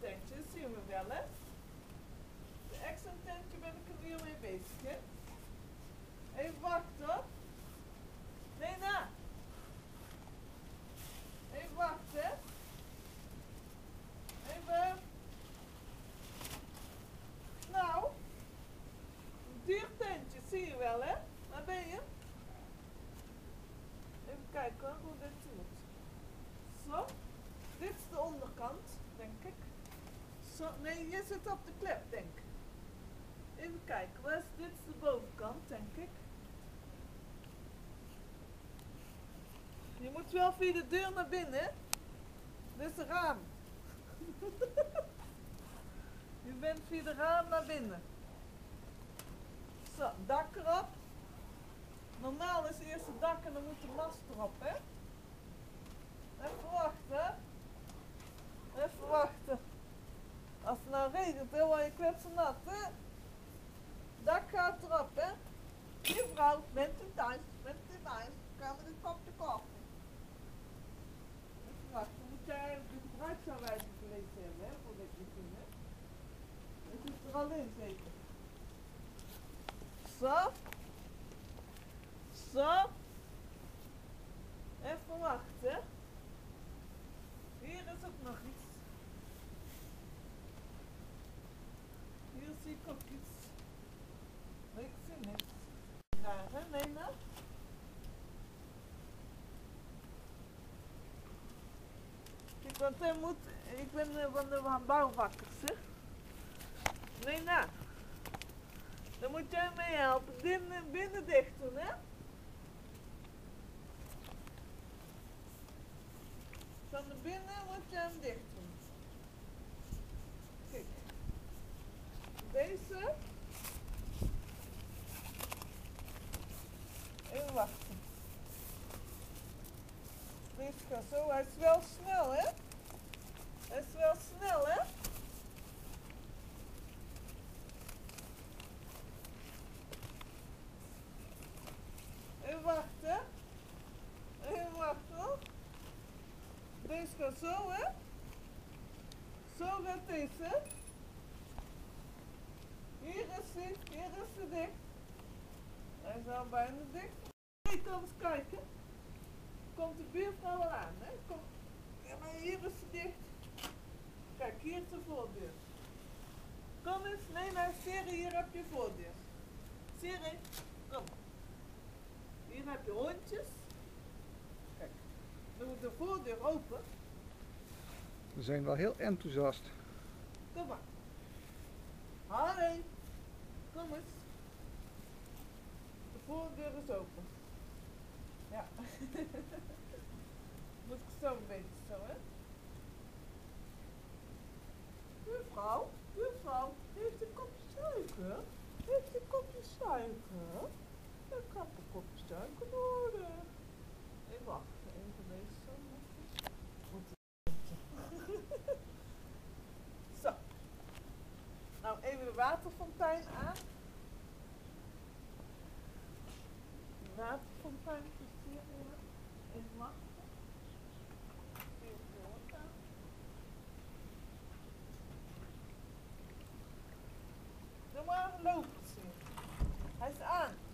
tentje, zien we wel hè. De accententje ben ik er weer mee bezig hè. Even wachten hoor. Nee, na. Even wachten. Even. Nou. Diertentje, zie je wel hè. Waar ben je? Even kijken hoe dit moet. Zo. Dit is de onderkant. Zo. Nee, je zit op de klep, denk ik. Even kijken. Waar is, dit is de bovenkant, denk ik. Je moet wel via de deur naar binnen. Dit is de raam. je bent via de raam naar binnen. Zo, dak erop. Normaal is eerst het dak en dan moet de mast erop, hè? Even wachten. Even wachten. Als het nou regent, dan word je kwetsen nat, hè? Dak gaat erop, hè? Juffrouw, bent u thuis? Bent u thuis? Gaan we een kopje koffie? Even wachten, moet jij de gebruiksaanwijzing gelezen hebben, hè? Voordat je begint, hè? Het is er al in, zeker? Zo. Zo. Even wachten. Hier is ook nog iets. Hier zie ik ook iets. Nee, ik zie niks. Daar, hè, Lena? Kijk, want hij moet... Ik ben eh, van de bouwvakkers, hè? Lena. Dan moet jij mee helpen. Binnen, binnen dicht doen, hè? Van de binnen moet je hem dicht doen. Kijk. Deze. Even wachten. Gaat zo. Hij is wel snel, hè? Hij is wel snel, hè? Even wachten. Even wachten. Deze gaat zo, hè? Zo gaat deze. Hier is hij, hier is hij dicht. Hij is al bijna. Hey, kom eens kijken. Komt de buurvrouw al aan, hè? Kom. Ja, maar hier is ze dicht. Kijk, hier de voordeur. Kom eens, nee, nou, Siri, hier heb je voordeur. Siri, kom. Hier heb je hondjes. Kijk, doe de voordeur open. We zijn wel heel enthousiast. Kom maar. Hallo. Kom eens. De voordeur is open. Ja. Moet ik zo een beetje zo, hè? Buurvrouw, buurvrouw, heeft een kopje suiker? Heeft een kopje suiker? Ik heb een kopje suiker nodig. Ik wacht even deze zo. Nou, even de waterfontein aan. De waterfontein is hier. Even wachten. Doe maar. Heißt an!